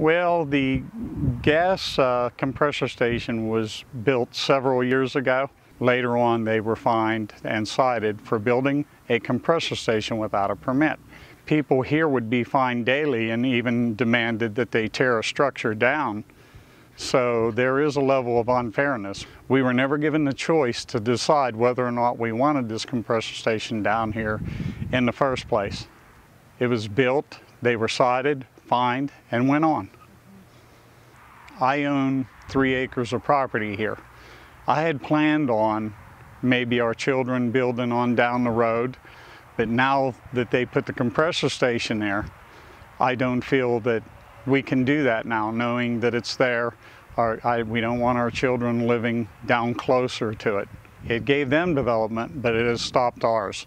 Well, the gas uh, compressor station was built several years ago. Later on, they were fined and cited for building a compressor station without a permit. People here would be fined daily and even demanded that they tear a structure down. So there is a level of unfairness. We were never given the choice to decide whether or not we wanted this compressor station down here in the first place. It was built, they were cited, and went on. I own three acres of property here. I had planned on maybe our children building on down the road, but now that they put the compressor station there, I don't feel that we can do that now, knowing that it's there. Our, I, we don't want our children living down closer to it. It gave them development, but it has stopped ours.